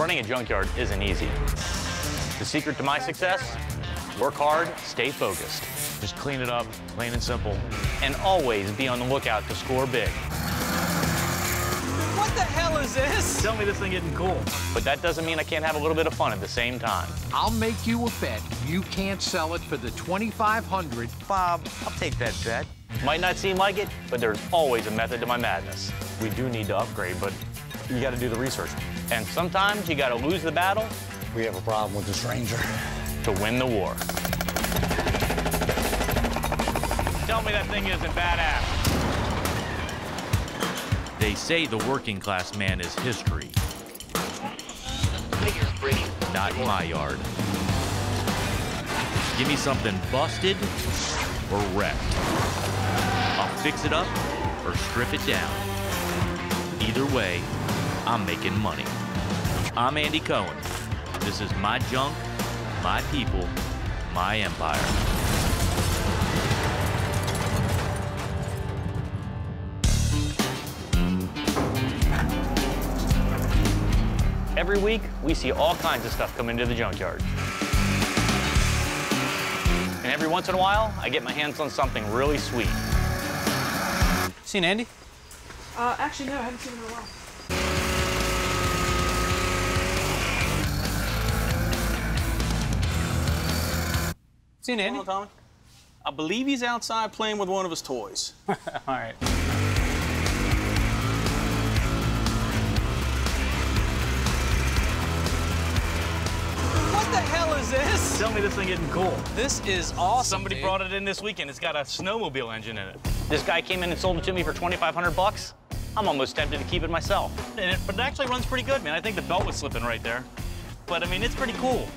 Running a junkyard isn't easy. The secret to my success? Work hard, stay focused. Just clean it up, plain and simple. And always be on the lookout to score big. What the hell is this? Tell me this thing isn't cool. But that doesn't mean I can't have a little bit of fun at the same time. I'll make you a bet you can't sell it for the 2500 Bob, I'll take that bet. Might not seem like it, but there's always a method to my madness. We do need to upgrade, but you got to do the research. And sometimes you gotta lose the battle We have a problem with the stranger. to win the war. Tell me that thing isn't badass. They say the working class man is history. Not in my yard. Give me something busted or wrecked. I'll fix it up or strip it down. Either way, I'm making money. I'm Andy Cohen. This is my junk, my people, my empire. Every week, we see all kinds of stuff come into the junkyard. And every once in a while, I get my hands on something really sweet. Seen Andy? Uh, actually, no, I haven't seen him in a while. Seen Andy? Hold on, Tommy. I believe he's outside playing with one of his toys. All right. What the hell is this? Tell me this thing isn't cool. This is awesome. Somebody dude. brought it in this weekend. It's got a snowmobile engine in it. This guy came in and sold it to me for 2,500 bucks. I'm almost tempted to keep it myself. And it, but it actually runs pretty good, man. I think the belt was slipping right there. But I mean, it's pretty cool.